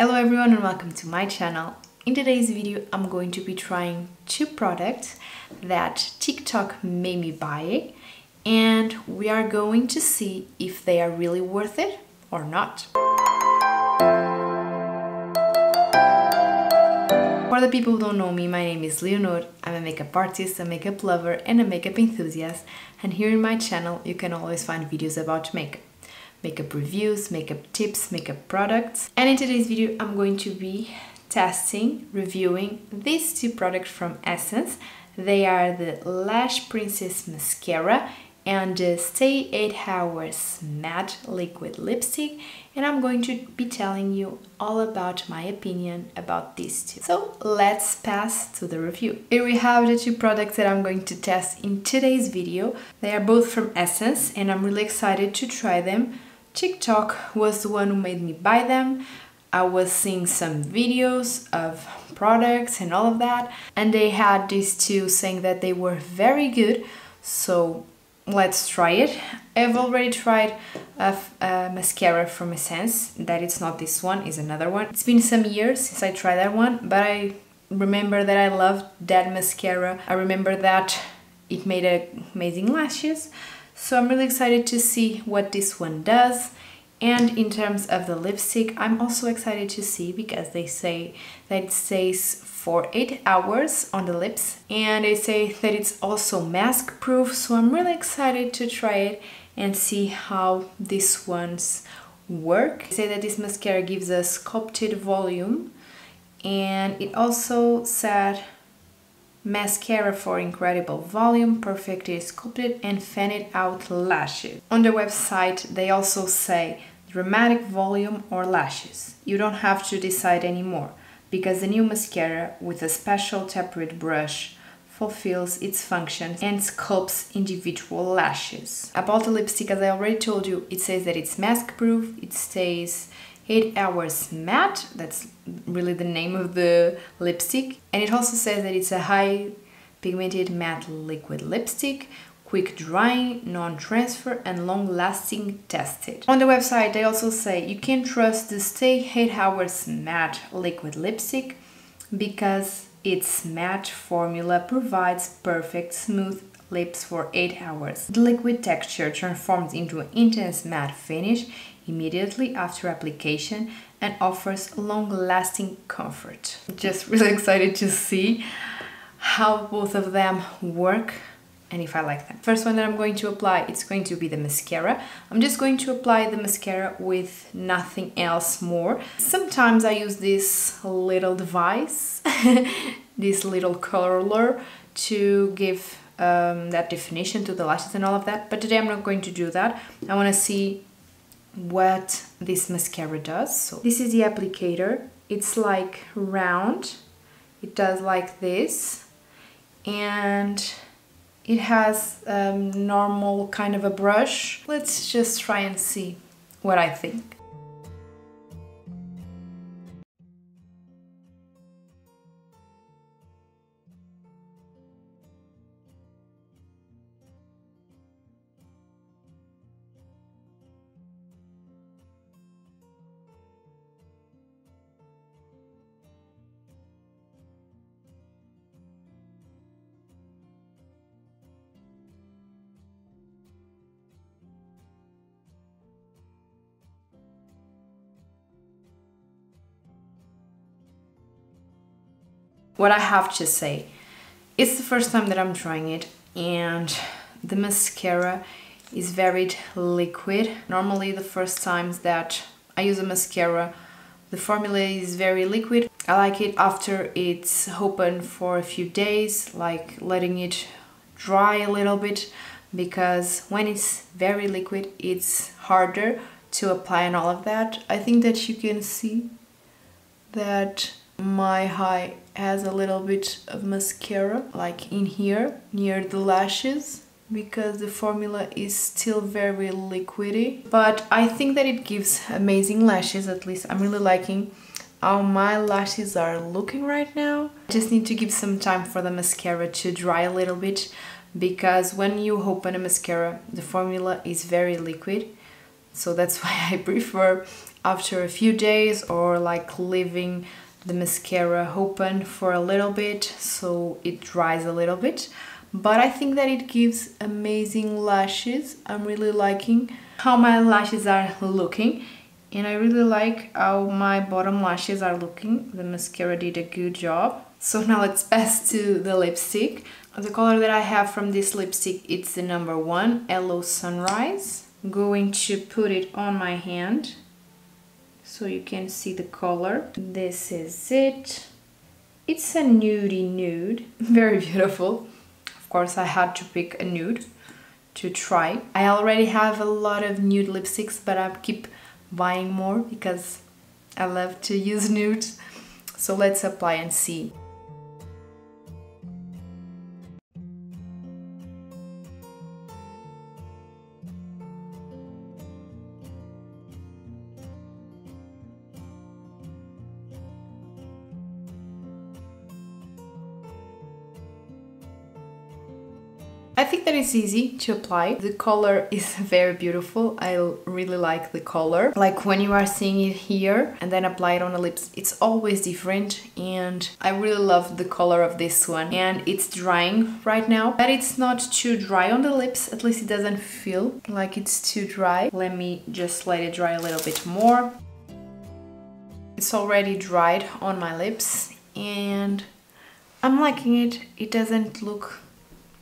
Hello everyone and welcome to my channel. In today's video I'm going to be trying two products that TikTok made me buy and we are going to see if they are really worth it or not. For the people who don't know me, my name is Leonor. I'm a makeup artist, a makeup lover, and a makeup enthusiast. And here in my channel, you can always find videos about makeup. Makeup reviews, makeup tips, makeup products. And in today's video, I'm going to be testing, reviewing these two products from Essence. They are the Lash Princess Mascara and the Stay 8 Hours Matte Liquid Lipstick and I'm going to be telling you all about my opinion about these two. So let's pass to the review. Here we have the two products that I'm going to test in today's video. They are both from Essence and I'm really excited to try them. TikTok was the one who made me buy them. I was seeing some videos of products and all of that and they had these two saying that they were very good so let's try it. I've already tried a, a, mascara from Essence, that it's not this one, is another one. It's been some years since I tried that one, but I remember that I loved that mascara. I remember that it made amazing lashes. So I'm really excited to see what this one does. And in terms of the lipstick, I'm also excited to see because they say that it stays for 8 hours on the lips and they say that it's also mask proof so I'm really excited to try it and see how these ones work. They say that this mascara gives a sculpted volume and it also said mascara for incredible volume, perfectly sculpted and fanned out lashes. On their website they also say dramatic volume or lashes. You don't have to decide anymore because the new mascara with a special tapered brush fulfills its function and sculpts individual lashes. About the lipstick, as I already told you, it says that it's mask proof, it stays 8 hours matte, that's really the name of the lipstick, and it also says that it's a high pigmented matte liquid lipstick quick drying, non-transfer and long-lasting tested. On the website they also say you can trust the Stay 8 Hours Matte Liquid Lipstick because its matte formula provides perfect smooth lips for 8 hours. The liquid texture transforms into an intense matte finish immediately after application and offers long-lasting comfort. Just really excited to see how both of them work and if I like them. First one that I'm going to apply, it's going to be the mascara. I'm just going to apply the mascara with nothing else more. Sometimes I use this little device, this little curler to give um, that definition to the lashes and all of that. But today I'm not going to do that. I want to see what this mascara does. So this is the applicator. It's like round. It does like this. And it has a um, normal kind of a brush. Let's just try and see what I think. What I have to say. It's the first time that I'm trying it and the mascara is very liquid. Normally the first times that I use a mascara the formula is very liquid. I like it after it's open for a few days, like letting it dry a little bit because when it's very liquid it's harder to apply and all of that. I think that you can see that my eye has a little bit of mascara like in here near the lashes because the formula is still very liquidy. But I think that it gives amazing lashes at least. I'm really liking how my lashes are looking right now. I just need to give some time for the mascara to dry a little bit because when you open a mascara the formula is very liquid. So that's why I prefer after a few days or like leaving the mascara open for a little bit so it dries a little bit. But I think that it gives amazing lashes. I'm really liking how my lashes are looking. And I really like how my bottom lashes are looking. The mascara did a good job. So now let's pass to the lipstick. The color that I have from this lipstick it's the number one Hello Sunrise. I'm going to put it on my hand so you can see the color. This is it. It's a nudie nude, very beautiful. Of course I had to pick a nude to try. I already have a lot of nude lipsticks but I keep buying more because I love to use nudes. So let's apply and see. I think that it's easy to apply. The color is very beautiful. I really like the color. Like when you are seeing it here and then apply it on the lips, it's always different and I really love the color of this one. And it's drying right now, but it's not too dry on the lips. At least it doesn't feel like it's too dry. Let me just let it dry a little bit more. It's already dried on my lips and I'm liking it. It doesn't look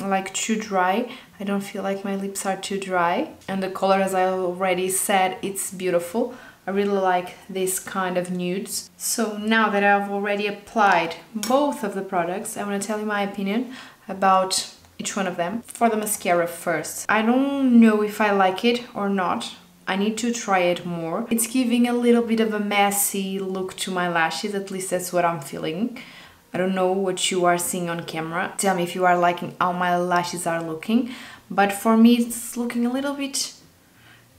like too dry. I don't feel like my lips are too dry. And the color as I already said it's beautiful. I really like this kind of nudes. So now that I've already applied both of the products I want to tell you my opinion about each one of them. For the mascara first I don't know if I like it or not. I need to try it more. It's giving a little bit of a messy look to my lashes at least that's what I'm feeling I don't know what you are seeing on camera. Tell me if you are liking how my lashes are looking. But for me, it's looking a little bit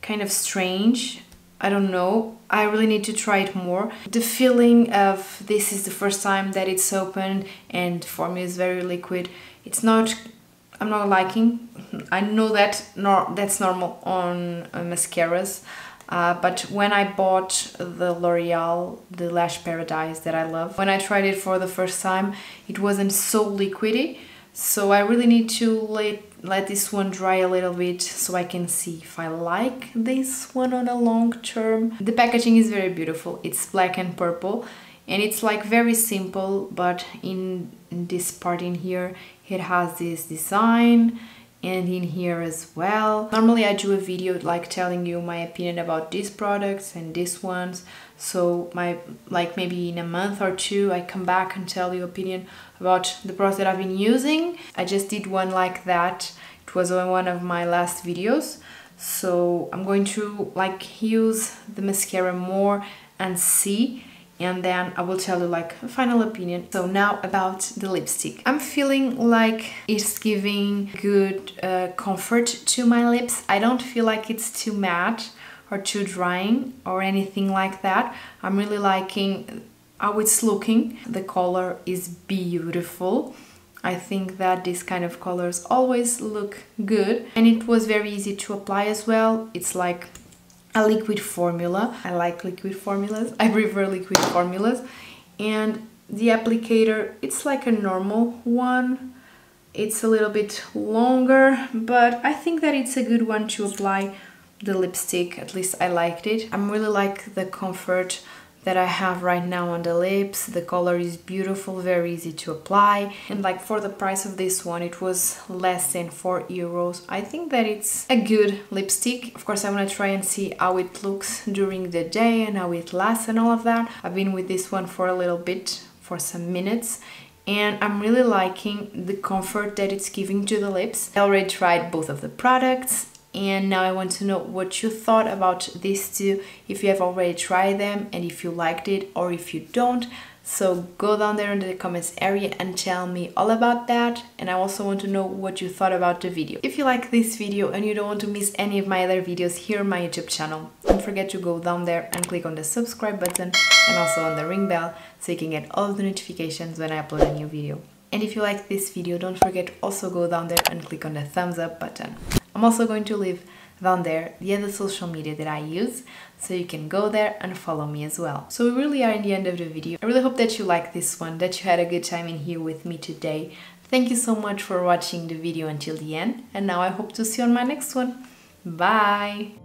kind of strange. I don't know. I really need to try it more. The feeling of this is the first time that it's open and for me it's very liquid. It's not, I'm not liking. I know that no, that's normal on uh, mascaras. Uh, but when I bought the L'Oreal, the Lash Paradise that I love, when I tried it for the first time, it wasn't so liquidy. So I really need to let, let this one dry a little bit so I can see if I like this one on a long term. The packaging is very beautiful. It's black and purple and it's like very simple, but in, in this part in here, it has this design and in here as well. Normally I do a video like telling you my opinion about these products and these ones. So my like maybe in a month or two I come back and tell you opinion about the products that I've been using. I just did one like that. It was on one of my last videos. So I'm going to like use the mascara more and see and then I will tell you like a final opinion. So now about the lipstick. I'm feeling like it's giving good uh, comfort to my lips. I don't feel like it's too matte or too drying or anything like that. I'm really liking how it's looking. The color is beautiful. I think that this kind of colors always look good and it was very easy to apply as well. It's like a liquid formula. I like liquid formulas. I prefer liquid formulas. And the applicator, it's like a normal one. It's a little bit longer, but I think that it's a good one to apply the lipstick. At least I liked it. I'm really like the comfort that I have right now on the lips. The color is beautiful, very easy to apply. And like for the price of this one, it was less than 4 euros. I think that it's a good lipstick. Of course, I'm gonna try and see how it looks during the day and how it lasts and all of that. I've been with this one for a little bit, for some minutes and I'm really liking the comfort that it's giving to the lips. I already tried both of the products and now I want to know what you thought about these two if you have already tried them and if you liked it or if you don't so go down there in the comments area and tell me all about that and I also want to know what you thought about the video. If you like this video and you don't want to miss any of my other videos here on my YouTube channel, don't forget to go down there and click on the subscribe button and also on the ring bell so you can get all the notifications when I upload a new video. And if you like this video, don't forget to also go down there and click on the thumbs up button. I'm also going to leave down there the other social media that I use so you can go there and follow me as well. So we really are in the end of the video. I really hope that you like this one, that you had a good time in here with me today. Thank you so much for watching the video until the end and now I hope to see you on my next one. Bye!